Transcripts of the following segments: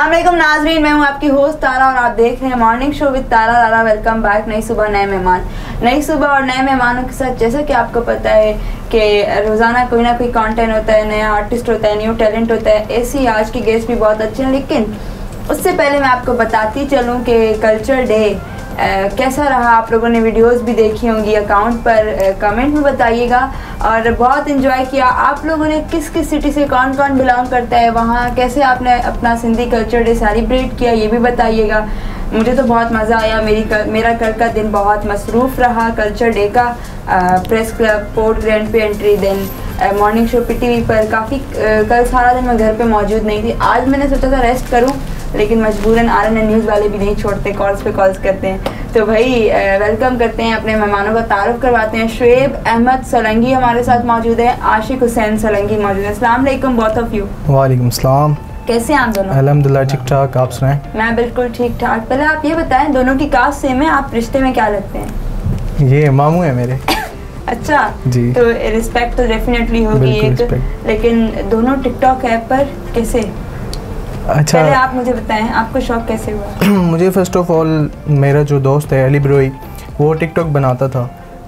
असलम नाजरीन, मैं हूँ आपकी होस्ट तारा और आप देख रहे हैं morning show with Tara Tara welcome back नई सुबह, नए मेहमान। नई सुबह और नए मेहमानों के साथ, जैसा कि आपको पता है कि रोज़ाना कोई ना कोई कंटेंट होता है, नया आर्टिस्ट होता है न्यू टैलेंट होता है, ऐसी आज की गेस्ट भी बहुत अच्छे हैं, लेकिन उससे पहले मैं आपको बताती चलूँ कि कल्चर डे कैसा रहा? आप लोगों ने वीडियोस भी देखी होंगी अकाउंट पर कमेंट में बताइएगा। और बहुत इन्जॉय किया। आप लोगों ने किस किस सिटी से कौन कौन बिलोंग करता है वहाँ कैसे आपने अपना सिंधी कल्चर डे सेलिब्रेट किया ये भी बताइएगा। मुझे तो बहुत मज़ा आया। मेरी कर, मेरा कल का दिन बहुत मसरूफ़ रहा। कल्चर डे का आ, प्रेस क्लब पोर्ट ग्रैंड पे एंट्री दिन morning show P T V पर काफ़ी कल सारा दिन मैं घर पे मौजूद नहीं थी। आज मैंने सोचा था रेस्ट करूँ लेकिन मजबूरन आर एन न्यूज़ वाले भी नहीं छोड़ते कॉल्स पे कॉल्स करते हैं। तो भाई वेलकम करते हैं अपने मेहमानों का तारुफ करवाते हैं। शुएब अहमद सलंगी हमारे साथ मौजूद है आशिक हुसैन सलंगी मौजूद है। असलम बोथ ऑफ़ यू वालेकुम सलाम। कैसे हैं आप दोनों? अल्हम्दुलिल्लाह ठीक ठाक आप सुनाएँ? मैं बिल्कुल ठीक ठाक। पहले आप ये बताएँ दोनों की कास्ट सेम है आप रिश्ते में क्या लगते हैं? ये मामू है मेरे। अच्छा जी। तो रिस्पेक्ट तो डेफिनेटली होगी एक। लेकिन दोनों टिकटॉक ऐप पर कैसे? पहले अच्छा आप मुझे बताएँ आपको शौक कैसे हुआ? मुझे फ़र्स्ट ऑफ़ ऑल मेरा जो दोस्त है अली ब्रोई वो टिकटॉक बनाता था।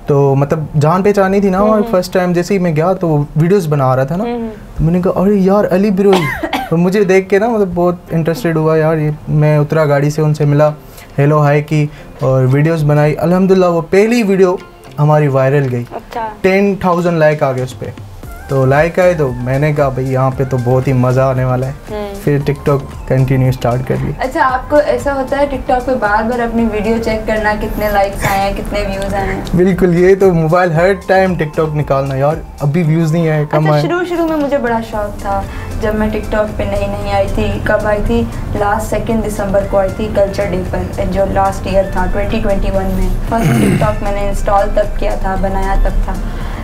तो मतलब जान पहचानी थी ना और फ़र्स्ट टाइम जैसे ही मैं गया तो वो वीडियोस बना रहा था ना। तो मैंने कहा अरे यार अली ब्रोई तो मुझे देख के ना मतलब बहुत इंटरेस्टेड हुआ यार ये मैं उतरा गाड़ी से उनसे मिला। हेलो हाय की। और वीडियोस बनाई। अल्हम्दुलिल्लाह वो पहली वीडियो हमारी वायरल गई। टेन थाउज़ेंड लाइक आ गए उस पर तो लाइक आए तो मैंने कहा भाई यहाँ पे तो बहुत ही मज़ा आने वाला है। हम्म। फिर टिकटॉक कंटिन्यू स्टार्ट कर लिया अच्छा आपको ऐसा होता है टिकटॉक पे बार बार अपनी वीडियो चेक करना कितने लाइक्स आए हैं कितने व्यूज़ आए हैं? बिल्कुल ये तो मोबाइल हर टाइम टिकटॉक निकालना यार अभी व्यूज़ नहीं आए कम अच्छा आए। शुरू शुरू में मुझे बड़ा शौक था जब मैं टिकटॉक पे नई नई आई थी कब आई थी? लास्ट सेकेंड दिसंबर को आई थी कल्चर डे पर जो लास्ट ईयर था 2021 में। फ़र्स्ट टिकटॉक मैंने इंस्टॉल तब किया था बनाया तब था।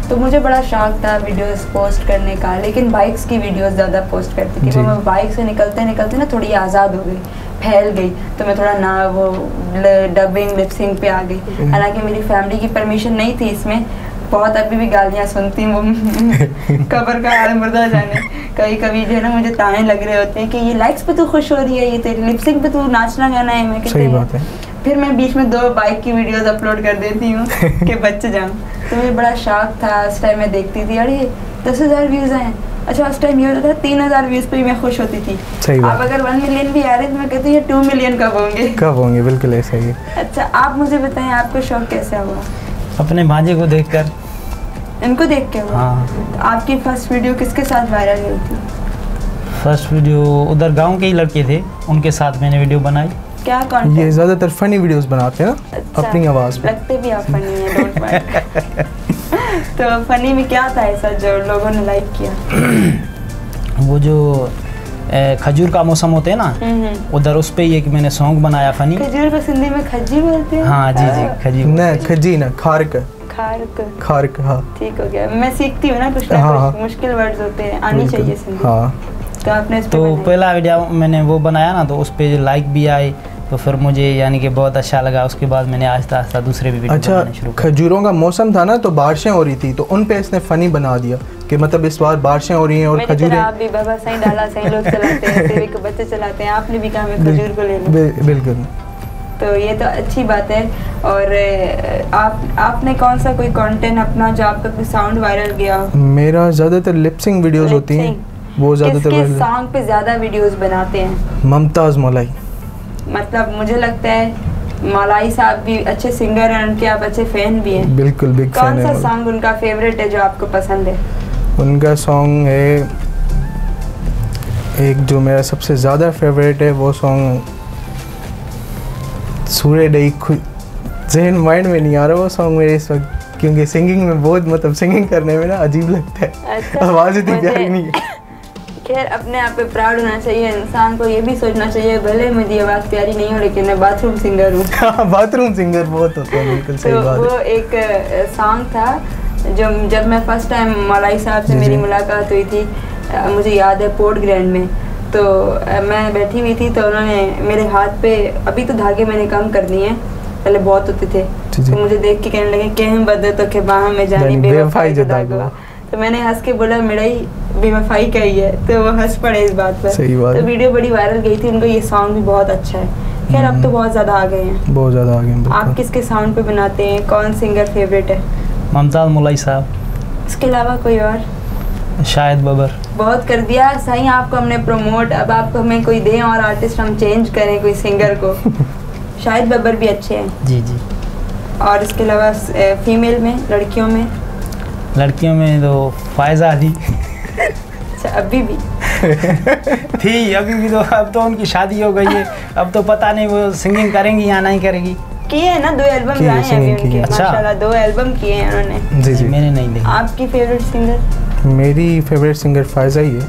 तो मुझे बड़ा शौक था वीडियोस पोस्ट करने का लेकिन बाइक्स की वीडियोस ज़्यादा पोस्ट करती थी। मैं बाइक से निकलते निकलते ना थोड़ी आज़ाद हो गई फैल गई तो मैं थोड़ा ना वो डबिंग लिपसिंग पे आ गई। हालाँकि मेरी फैमिली की परमिशन नहीं थी इसमें बहुत अभी भी गालियाँ सुनती हूँ कबर का हाल मुर्दा जाने। कभी कभी जो है ना मुझे ताने लग रहे होते हैं कि ये लाइक्स पे तू खुश हो रही है ये तेरी लिपसिंग पे तू नाचना गाना है? मैं कहती हूँ। है फिर मैं बीच में दो बाइक की वीडियोस अपलोड कर देती हूँ कि बच्चे जाऊँ तो मुझे बड़ा शौक था उस टाइम मैं देखती थी अरे दस हज़ार व्यूज़ आए अच्छा उस टाइम ये होता था तीन हज़ार व्यूज़ पे ही मैं खुश होती थी। सही अब बात अगर वन मिलियन भी आ रहे तो मैं कहती हूँ टू मिलियन कब होंगे? कब होंगे? बिल्कुल ऐसा ही अच्छा आप मुझे बताएँ आपको शौक कैसे हुआ? अपने भांजे को देखकर। इनको देख के हुआ? हाँ। तो आपकी फ़र्स्ट वीडियो किसके साथ वायरल हुई थी? फ़र्स्ट वीडियो उधर गाँव के ही लड़के थे उनके साथ मैंने वीडियो बनाई। क्या ये ज़्यादातर फनी वीडियोस बनाते हैं अच्छा। अपनी आवाज़ में लगते भी आप फनी हैं तो फनी में क्या था ऐसा जो लोगों ने लाइक किया? वो जो खजूर का मौसम होते हैं ना। उधर उस पे एक मैंने सॉन्ग बनाया फनी खजूर को सिंधी में खज्जी बोलते हैं? हाँ जी जी खजूर न खजी ना खारक। खारक। खारक हाँ। ठीक हो गया। मैं सीखती हूँ ना कुछ ना हाँ, कुछ हाँ। मुश्किल वर्ड्स होते हैं आनी चाहिए सिंधी। हाँ। तो आपने तो पहला वीडियो मैंने वो बनाया ना तो उस पे लाइक भी आए तो फिर मुझे यानी कि बहुत अच्छा लगा। उसके बाद मैंने आहिस्ता आहिस्ता दूसरे भी वीडियो अच्छा शुरू कर खजूरों का मौसम था ना तो बारिशें हो रही थी तो उन पे इसने फनी बना दिया कि मतलब इस बार बारिशें हो रही हैं और खजूरें आप भी बाबा सही डाला सही लोग चलाते हैं बच्चे चलाते हैं। आपने भी कहा मैं खजूर को ले लूँ। बिल्कुल। तो ये तो अच्छी बात है। और आप आपने कौन सा कोई कंटेंट अपना जो आपका कोई साउंड वायरल गया? मेरा ज़्यादातर लिपसिंग वीडियोस होती हैं। वो ज़्यादातर सॉन्ग पे ज़्यादा वीडियोस बनाते हैं? ममताज़ मोलाई। मतलब मुझे लगता है मलाई साहब भी अच्छे सिंगर हैं उनके आप अच्छे फ़ैन भी हैं। बिल्कुल बिग कौन सा सॉन्ग उनका फेवरेट है जो आपको पसंद है? उनका सॉन्ग है एक जो मेरा सबसे ज़्यादा फेवरेट है वो सॉन्ग सूर्य डई खुद जहन माइंड में नहीं आ रहा वो सॉन्ग मेरे इस वक्त क्योंकि सिंगिंग में बहुत मतलब सिंगिंग करने में ना अजीब लगता है। अच्छा, आवाज़ इतनी प्यारी नहीं है। खैर अपने आप पे प्राउड होना चाहिए इंसान को ये भी सोचना चाहिए भले मेरी आवाज़ प्यारी नहीं हो लेकिन मैं बाथरूम सिंगर हूँ। हाँ बाथरूम सिंगर बहुत होते हैं बिल्कुल सही तो बात वो एक सॉन्ग था जो जब मैं फ़र्स्ट टाइम मलाई साहब से मेरी मुलाकात हुई थी मुझे याद है पोर्ट ग्रैंड में। तो मैं बैठी हुई थी तो उन्होंने मेरे हाथ पे अभी तो धागे मैंने कम कर दिए हैं पहले बहुत होते थे। तो मुझे देख के कहने लगे कहीं बदे तो के बाह में जानी बेवफाई जो दागो दागो। तो मैंने हंस के बोला मिड़ई बेवफाई का ही है तो वो हंस पड़े इस बात पर। सही बात तो वीडियो बड़ी वायरल गई थी उनको ये सॉन्ग भी बहुत अच्छा है। खैर अब तो बहुत ज़्यादा आ गए हैं। बहुत ज़्यादा आगे हैं, आप किसके साउंड पे बनाते हैं? कौन सिंगर फेवरेट है? ममताज़ मुलाई साहब। इसके अलावा कोई और? शायद बबर। बहुत कर दिया। सही आपको हमने प्रमोट अब आपको हमें कोई दें और आर्टिस्ट हम चेंज करें कोई सिंगर को। शायद बब्बर भी अच्छे हैं। जी जी। और इसके अलावा फीमेल में लड़कियों में? लड़कियों में तो फायजा थी। अच्छा अभी भी। थी अभी भी तो अब तो उनकी शादी हो गई है। अब तो पता नहीं वो सिंगिंग करेंगी या नहीं करेंगी। किए हैं ना दो एल्बम किए, हैं अभी उनके। अच्छा। माशाल्लाह दो एल्बम किए हैं उन्होंने। जी जी। मैंने नहीं देखी। आपकी फेवरेट सिंगर मेरी फेवरेट सिंगर फायजा ही है।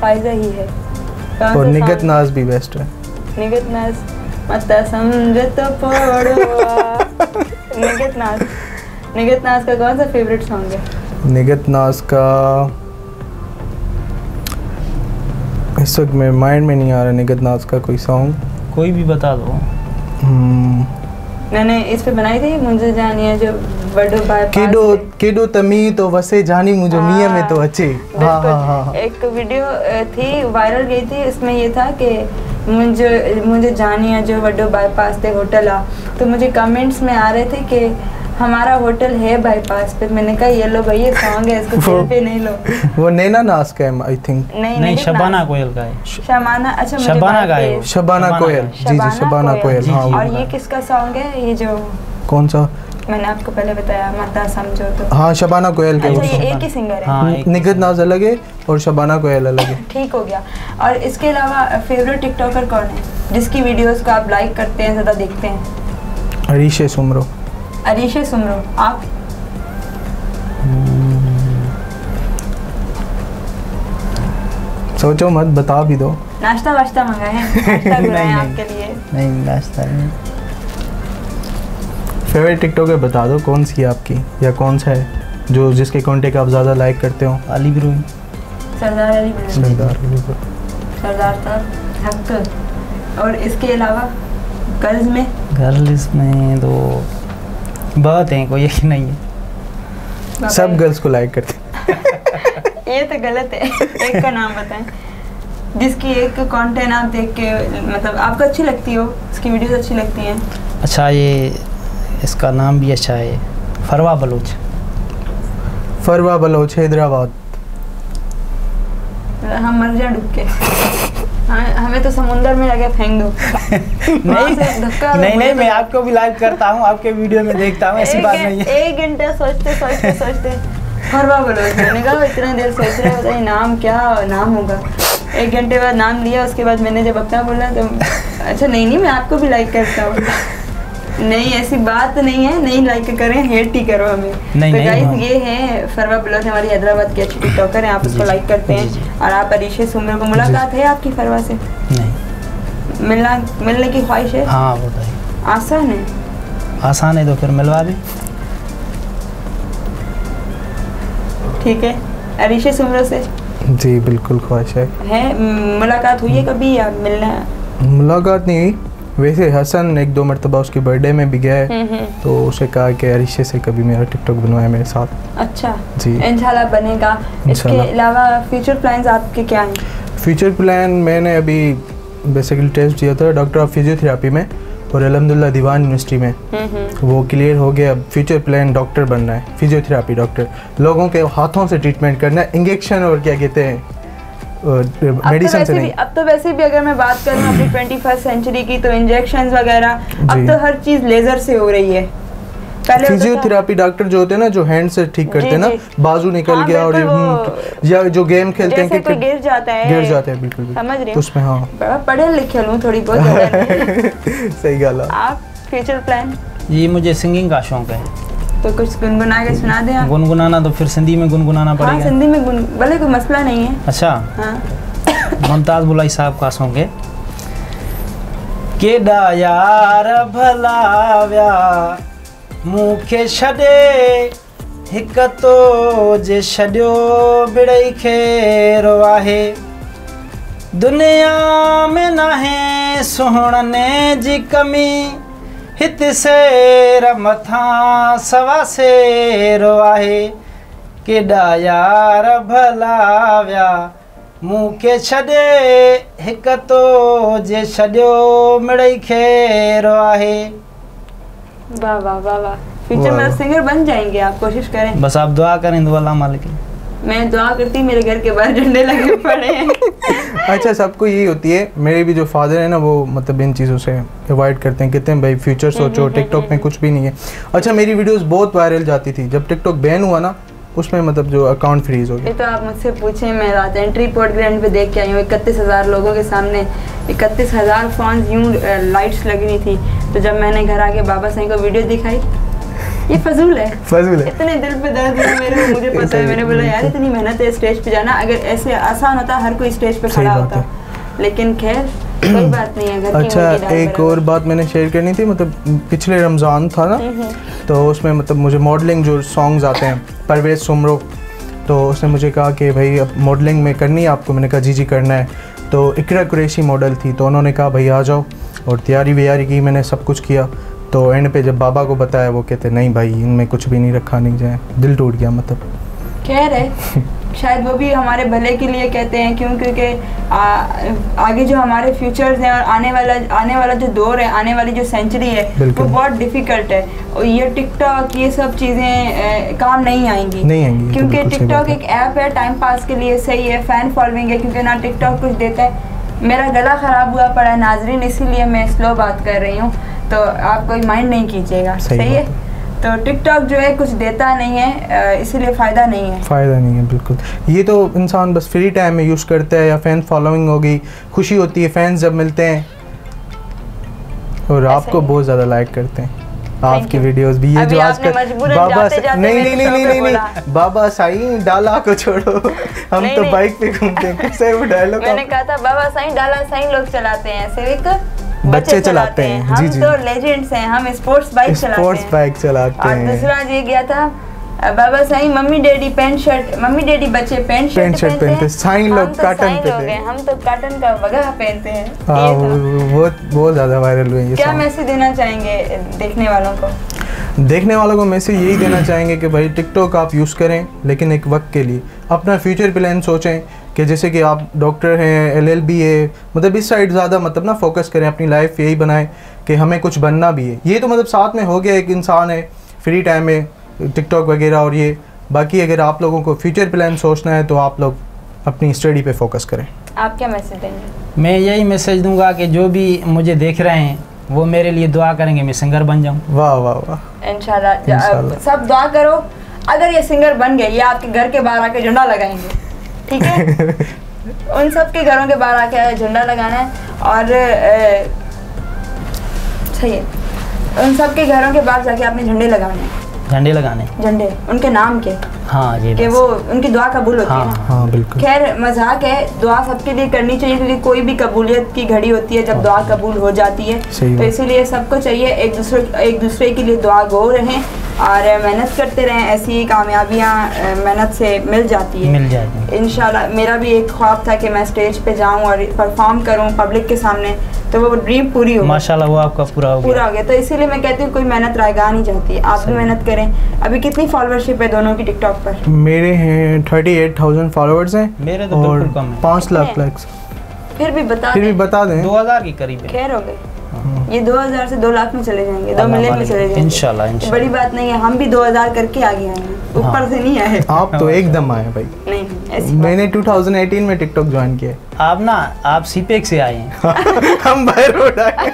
फायजा ही है। और निगत नाज भी बेस्ट है। निगत नाज? मत समझत पड़वा। निगत नाज? निगत नाज का कौन सा फेवरेट सॉन्ग है? निगत नाज का इस वक्त मेरे माइंड में नहीं आ रहा निगत नाज का कोई सॉन्ग कोई भी बता दो। मैंने इस पे बनाई थी मुझे जानी है जो बड़ो बाय केडो केडो तमी तो वसे जानी मुझे मियाँ में तो अच्छे। हाँ हाँ हाँ हाँ। एक वीडियो थी वायरल गई थी इसमें ये था कि मुझे मुझे जानी है जो वड्डो बाईपास थे होटल आ। तो मुझे कमेंट्स में आ रहे थे कि हमारा होटल है बाईपास पे। मैंने कहा ये लो भाई ये सॉन्ग है इसको वो- पे नहीं लो। वो नैना नाज का है आई थिंक नहीं नहीं नहीं शबाना कोयल का है। शबाना अच्छा मुझे शबाना का है। शबाना कोयल। जी जी शबाना कोयल। जी, हाँ। और ये किसका सॉन्ग है? ये जो कौन सा? मैंने आपको पहले बताया माता समझो तो। हाँ शबाना कोयल के अच्छा ये एक ही सिंगर है। हाँ निगत नाज अलग है और शबाना कोयल अलग है। ठीक हो गया। और इसके अलावा फेवरेट टिकटॉकर कौन है? जिसकी वीडियोस को आप लाइक करते हैं ज़्यादा देखते हैं। हरीशे सुमरो अरीशे सुमरो आप। सोचो मत बता भी दो। नाश्ता वाश्ता मंगाए हैं। नाश्ता नहीं, नहीं। आपके लिए। नहीं नाश्ता नहीं। फेवरेट टिकटॉकर बता दो कौन सी है आपकी? या कौन सा है? जो जिसके कॉन्टेक्ट आप ज़्यादा लाइक करते हो? अली ब्रूई सरदार अली बिरला, सरदार सरदार साहब हक। और इसके अलावा गर्ल्स में? गर्ल्स में तो बहुत हैं कोई एक नहीं है। सब गर्ल्स को लाइक करते ये तो गलत है। एक का नाम बताएँ। जिसकी एक कंटेंट आप देख के मतलब आपको अच्छी लगती हो उसकी वीडियोस अच्छी लगती हैं। अच्छा ये इसका नाम भी अच्छा है। फरवा बलोच। फरवा बलोच हैदराबाद। हम मर जाए डूब के। हमें हमें तो समुंदर में लगे फेंक दो। नहीं नहीं, नहीं नहीं मैं तो- आपको भी लाइक करता हूँ आपके वीडियो में देखता हूँ ऐसी बात नहीं है। एक घंटा सोचते सोचते सोचते। हर बार बोलो मैंने कहा इतना देर सोच रहे हो नाम क्या नाम होगा। एक घंटे बाद नाम लिया उसके बाद मैंने जब अपना बोला तो अच्छा नहीं नहीं मैं आपको भी लाइक करता हूँ। नहीं ऐसी बात नहीं है नहीं लाइक करें हेट ही करो हमें। नहीं, तो नहीं, गाइस हाँ। ये है फरवा बलोच हमारी हैदराबाद की अच्छी टिकटॉकर हैं आप उसको लाइक करते। हैं। और आप अरीशे सुमर को मुलाकात है आपकी फरवा से? नहीं। मिलना मिलने की ख्वाहिश है? हाँ बताइए आसान है। आसान है तो फिर मिलवा दें ठीक है। अरीशे सुमरो से? जी बिल्कुल ख्वाहिश है। है मुलाकात हुई है कभी या मिलना? मुलाकात नहीं हुई। वैसे हसन एक दो मरतबा उसके बर्थडे में भी गया है तो उसे कहा कि अरिशे से कभी मेरा टिकटॉक बनवाए मेरे साथ। अच्छा। जी। इंशाल्लाह बनेगा। इसके अलावा फ्यूचर प्लान्स आपके क्या हैं? फ्यूचर प्लान मैंने अभी बेसिकली टेस्ट दिया था डॉक्टर ऑफ़ फिजियोथेरापी में और अलहमदिल्ला दीवान यूनिवर्सिटी में। वो क्लियर हो गया। अब फ्यूचर प्लान डॉक्टर बनना है। फिजियोथेरापी डॉक्टर लोगों के हाथों से ट्रीटमेंट करना है। इंजेक्शन और क्या कहते हैं? मेडिसिन से नहीं। अब तो वैसे भी अगर मैं बात करूँ अपनी ट्वेंटी फ़र्स्ट सेंचुरी की तो इंजेक्शन वगैरह अब तो हर चीज़ लेजर से हो रही है। फिजियोथेरापी डॉक्टर जो होते हैं ना जो हैंड से ठीक करते हैं ना बाजू निकल हाँ, गया और ये हम्म, या जो गेम खेलते हैं क्रिकेट गिर जाता है। गिर जाते हैं बिल्कुल बिल्कुल। समझ रही तो उसमें हाँ। पढ़े लिखे लूँ थोड़ी बहुत सही गल आप फ्यूचर प्लान ये मुझे सिंगिंग का शौक है। तो कुछ गुनगुना के सुना दें आप। गुनगुनाना तो फिर सिंधी में गुनगुनाना पड़ेगा। हाँ सिंधी में गुन भले कोई मसला नहीं है। अच्छा। हाँ। मुमताज़ बुलाई साहब का सॉन्ग है। केॾा यार भला विया मूंखे छॾे हिकु तो जे छॾियो बिड़ई खेरो आहे दुनिया में नाहे सुहिणनि जी कमी हिते सेर मथां सवा सेरो आहे. केॾा यार भलाव्या मूंखे छॾे हिकु तो जे छॾियो मिड़ई खेर आहे. वाह वाह वाह वाह. फ्यूचर में। सिंगर बन जाएँगे आप कोशिश करें। बस आप दुआ करें तो अल्लाह मालिक मैं दुआ करती मेरे घर के बाहर झंडे लगे पड़े हैं। अच्छा सबको यही होती है मेरे भी जो फादर है ना वो मतलब इन चीज़ों से अवॉइड करते हैं कहते हैं भाई फ्यूचर सोचो टिकटॉक में कुछ भी नहीं है। अच्छा मेरी वीडियोस बहुत वायरल जाती थी जब टिकटॉक बैन हुआ ना उसमें मतलब जो अकाउंट फ्रीज हो गया। तो आप मुझसे पूछें मैं रात एंट्री पोर्ट ग्रैंड पे देख के आई हूँ इकतीस हज़ार लोगों के सामने इकतीस हज़ार फ़ोन यूँ लाइट्स लगी हुई थी। तो जब मैंने घर आके बाबा साईं को वीडियो दिखाई ये फजूल है। फजूल है। इतने दिल पे दर्द है मेरे मुझे पता है। मैंने बोला यार इतनी मेहनत है स्टेज पे जाना। अगर ऐसे आसान होता हर कोई स्टेज पे खड़ा होता। लेकिन खैर कोई बात नहीं है अच्छा एक और बात मैंने शेयर करनी थी मतलब पिछले रमज़ान था ना तो उसमें मतलब मुझे मॉडलिंग जो सॉन्ग्स आते हैं परवेज सुमरो तो उसने मुझे कहा कि भाई अब मॉडलिंग में करनी है आपको। मैंने कहा जी जी करना है। तो इकरा कुरैशी मॉडल थी तो उन्होंने कहा भाई आ जाओ। और तैयारी व्यारी की मैंने सब कुछ किया। तो एंड पे जब बाबा को बताया वो कहते नहीं भाई इनमें कुछ भी नहीं रखा नहीं जाए। दिल टूट गया मतलब। खैर है शायद वो भी हमारे भले के लिए कहते हैं क्यों? क्योंकि आगे जो हमारे फ्यूचर्स हैं और आने वाला आने वाला जो दौर है आने वाली जो सेंचुरी है वो बहुत डिफ़िकल्ट है। और ये टिकटॉक ये सब चीज़ें काम नहीं आएँगी। नहीं आएँगी, तो क्योंकि टिकटॉक एक ऐप है टाइम पास के लिए सही है फ़ैन फॉलोइंग है क्योंकि ना टिकटॉक कुछ देता है मेरा गला ख़राब हुआ पड़ा है नाजरीन इसीलिए मैं स्लो बात कर रही हूँ। तो आप कोई माइंड नहीं कीजिएगा सही सही है? तो टिकटॉक जो है कुछ देता नहीं है इसीलिए फ़ायदा नहीं है। फ़ायदा नहीं है बिल्कुल। ये तो इंसान बस फ्री टाइम में यूज़ करता है या फ़ैन फॉलोइंग हो गई खुशी होती है फैंस जब मिलते हैं और आपको बहुत ज़्यादा लाइक करते हैं। आपकी. वीडियोस भी ये जो आजकल बाबा जाते सा- जाते नहीं नहीं नहीं नहीं नहीं बाबा साईं डाला को छोड़ो। हम तो बाइक पे घूमते हैं कैसे वो डायलॉग मैंने कहा था बाबा साईं डाला साईं लोग चलाते हैं सिविक बच्चे चलाते हैं, हम जी, जी। तो लेजेंड्स हैं हम स्पोर्ट्स बाइक चलाते हैं। स्पोर्ट्स बाइक चलाते हैं दूसरा ये गया था Baba Sai mummy daddy pant shirt mummy daddy बच्चे पैंट शर्ट पैंट शर्ट पहनते हैं। साईं लोग तो कॉटन हैं। हैं। हम तो कॉटन का वगैरह पहनते हैं। हाँ वो बहुत बहुत ज़्यादा वायरल हुए ये क्या मैसेज देना चाहेंगे देखने वालों को? देखने वालों को मैसेज यही देना चाहेंगे कि भाई टिकटॉक आप यूज़ करें लेकिन एक वक्त के लिए। अपना फ्यूचर प्लान सोचें कि जैसे कि आप डॉक्टर हैं एलएलबी है मतलब इस साइड ज़्यादा मतलब ना फोकस करें अपनी लाइफ यही बनाएँ कि हमें कुछ बनना भी है। ये तो मतलब साथ में हो गया एक इंसान है फ्री टाइम में टिकटॉक वगैरह और ये। बाकी अगर आप लोगों को फ्यूचर प्लान सोचना है तो आप लोग अपनी स्टडी पे फोकस करें। आप क्या मैसेज देंगे? मैं यही मैसेज दूँगा कि जो भी मुझे देख रहे हैं वो मेरे लिए दुआ करेंगे मैं सिंगर बन जाऊँ। वाह वाह वाह। इंशाल्लाह। सब दुआ करो। अगर ये सिंगर बन गए ये आपके घर के बाहर आके झंडा लगाएँगे। ठीक है? उन सब के घरों के बाहर आके झंडा लगाना है। और सही है। उन सब के घरों के बाहर जाके आपने झंडे लगाने हैं। झंडे लगाने। झंडे उनके नाम के? हाँ जी कि वो उनकी दुआ कबूल होती है हाँ, ना? हाँ बिल्कुल। खैर मज़ाक है दुआ सबके लिए करनी चाहिए क्योंकि कोई भी कबूलियत की घड़ी होती है जब दुआ कबूल हो जाती है तो इसीलिए सबको चाहिए एक दूसरे एक दूसरे के लिए दुआ गो रहें। और मेहनत करते रहें ऐसी कामयाबियाँ मेहनत से मिल जाती है। मिल जाएगी इंशाल्लाह मेरा भी एक ख्वाब था कि मैं स्टेज पे जाऊँ और परफॉर्म करूँ पब्लिक के सामने तो वो ड्रीम पूरी हो माशाल्लाह वो आपका पूरा हो पूरा हो गया तो इसीलिए मैं कहती हूँ कोई मेहनत रायगा नहीं जाती। आप भी मेहनत करें। अभी कितनी फॉलोअरशिप है दोनों की टिकटॉक पर? मेरे हैं थर्टी एट थाउज़ेंड फॉलोअर्स हैं मेरे तो और कम पाँच लाख? लाइक्स फिर भी बता फिर भी बता दें। 2000 के करीब खैर हो गए। ये 2000 से 2 लाख में चले जाएँगे 2 मिलियन में चले जाएँगे। इंशाल्लाह, इंशाल्लाह। बड़ी बात नहीं है हम भी 2000 करके आगे आए हैं। ऊपर हाँ। से नहीं आए। आप तो एकदम आए भाई। नहीं मैंने 2018 में टिकटॉक ज्वाइन किया आप ना आप सीपेक से आए हैं। हम बाय रोड आए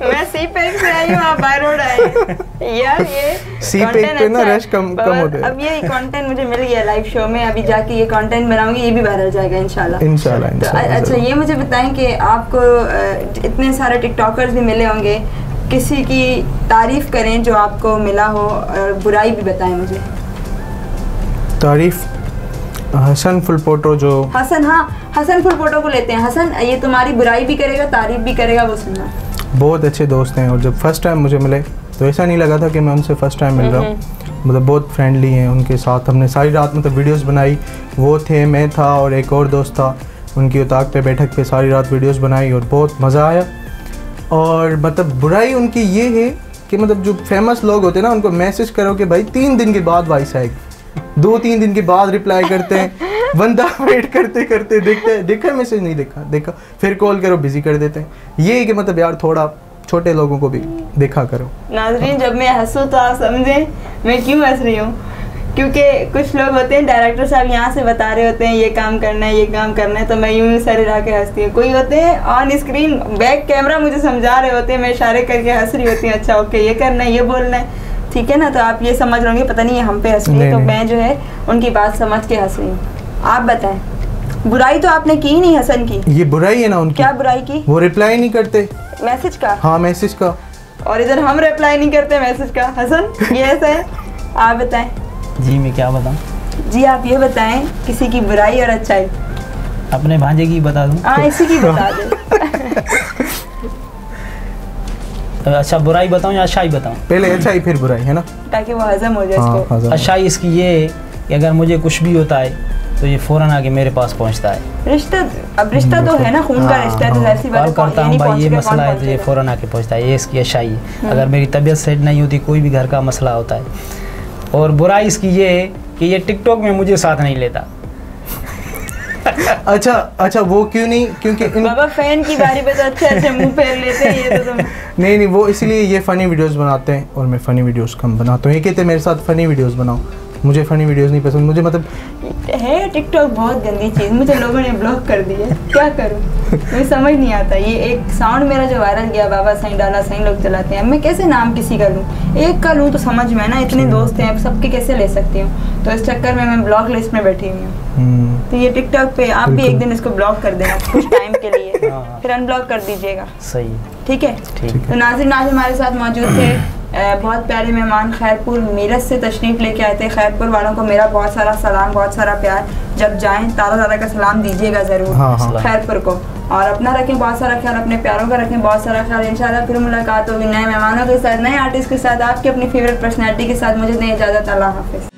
मैं सी पैक से आई हूँ आप बाय रोड आए यार ये सी पैक पे ना अच्छा कम- कम होता है। अब ये कंटेंट मुझे मिल गया लाइव शो में अभी जाके ये कंटेंट बनाऊँगी ये भी वायरल जाएगा इंशाल्लाह। इंशाल्लाह तो अच्छा ये मुझे बताएँ कि आपको इतने सारे टिकटॉकर्स भी मिले होंगे किसी की तारीफ़ करें जो आपको मिला हो और बुराई भी बताएँ मुझे। तारीफ़ हसन फुल पोटो जो हसन हाँ हसन फुल फ़ोटो को लेते हैं। हसन ये तुम्हारी बुराई भी करेगा तारीफ़ भी करेगा वो सुनना। बहुत अच्छे दोस्त हैं और जब फ़र्स्ट टाइम मुझे मिले तो ऐसा नहीं लगा था कि मैं उनसे फ़र्स्ट टाइम मिल रहा हूँ। मतलब बहुत फ्रेंडली हैं उनके साथ। हमने सारी रात मतलब वीडियोस बनाई। वो थे मैं था और एक और दोस्त था। उनकी उताक पे बैठक पे सारी रात वीडियोस बनाई और बहुत मज़ा आया। और मतलब बुराई उनकी ये है कि मतलब जो फ़ेमस लोग होते हैं ना उनको मैसेज करो कि भाई तीन दिन के बाद वाइस आएगी। दो तीन दिन के बाद रिप्लाई करते हैं। बंदा वेट करते करते देखते हैं देखा मैसेज नहीं देखा देखा। फिर कॉल करो बिज़ी कर देते हैं। ये कि मतलब यार थोड़ा छोटे लोगों को भी देखा करो। नाजरीन जब मैं हंसूँ तो आप समझें मैं क्यों हंस रही हूँ? क्योंकि कुछ लोग होते हैं डायरेक्टर साहब यहाँ से बता रहे होते हैं ये काम करना है ये काम करना है तो मैं यूँ सर हिला के हंसती हूँ। कोई होते हैं ऑन स्क्रीन बैक कैमरा मुझे समझा रहे होते हैं मैं इशारे करके हंस रही होती हूँ अच्छा ओके ये करना है ये बोलना है। ठीक है ना? तो आप ये समझ रहे होंगे पता नहीं हम पे हंस रही है तो मैं जो है उनकी बात समझ के हंस रही हूँ। आप बताएँ। बुराई तो आपने की ही नहीं हसन की। ये बुराई है ना उनकी। क्या बुराई की? वो रिप्लाई नहीं करते। मैसेज का? हाँ मैसेज का। और इधर हम रिप्लाई नहीं करते मैसेज का। हसन ये ऐसा है? आप बताएँ। जी मैं क्या बताऊँ? जी आप ये बताएँ किसी की बुराई और अच्छाई। अपने भांजे की बता दूँ? हाँ इसी की बता दे। अच्छा बुराई बताऊँ या अच्छाई बताऊँ? पहले अच्छाई फिर बुराई है ना? ताकि वो हजम हो जाए हाँ अच्छाई इसकी ये है कि अगर मुझे कुछ भी होता है तो ये फ़ौरन आके मेरे पास पहुँचता है। रिश्ता अब रिश्ता तो है ना खून का रिश्ता है तो हाँ। ज़ाहिर सी बात है करता ये हूँ भाई ये मसला है तो ये फ़ौरन आके पहुँचता है। ये इसकी अच्छाई है अगर मेरी तबीयत सेट नहीं होती कोई भी घर का मसला होता है। और बुराई इसकी ये है कि ये टिकटॉक में मुझे साथ नहीं लेता। अच्छा अच्छा वो क्यों नहीं? क्योंकि इन बाबा फ़ैन की बारी पे तो अच्छे अच्छे मुँह फेर लेते हैं ये तो तुम। नहीं नहीं वो इसलिए ये फ़नी वीडियोस बनाते हैं और मैं फ़नी वीडियोस कम बनाता हूँ। ये कहते हैं मेरे साथ फ़नी वीडियोस बनाओ। मुझे फ़नी वीडियोस नहीं पसंद। मुझे मतलब है टिकटॉक बहुत गंदी चीज़। मुझे लोगों ने ब्लॉक कर दी है। क्या करूँ? मुझे समझ नहीं आता। ये एक साउंड मेरा जो वायरल गया बाबा सही डाला सही लोग चलाते हैं। मैं कैसे नाम किसी का लूँ? एक का लूँ तो समझ में ना इतने दोस्त हैं सबके कैसे ले सकती हूँ? तो इस चक्कर में मैं ब्लॉक लिस्ट में बैठी हुई हूँ। हम्म, तो ये टिकटॉक पे आप भी एक दिन इसको ब्लॉक कर देना कुछ टाइम के लिए। हाँ। फिर अनब्लॉक कर दीजिएगा। सही। ठीक है। तो नाजिर नाज हमारे साथ मौजूद थे। बहुत प्यारे मेहमान खैरपुर मीरत से तशरीफ़ लेके आए थे। खैरपुर वालों को मेरा बहुत सारा सलाम बहुत सारा प्यार। जब जाएँ तारा तारा का सलाम दीजिएगा ज़रूर हाँ हाँ। खैरपुर को। और अपना रखें बहुत सारा ख्याल अपने प्यारों का रखें बहुत सारा ख्याल। इंशाल्लाह फिर मुलाकात होगी नए मेहमानों के साथ नए आर्टिस्ट के साथ आपके अपनी फेवरेट पर्सनैलिटी के साथ। मुझे दें इजाज़त अल्लाह हाफिज़।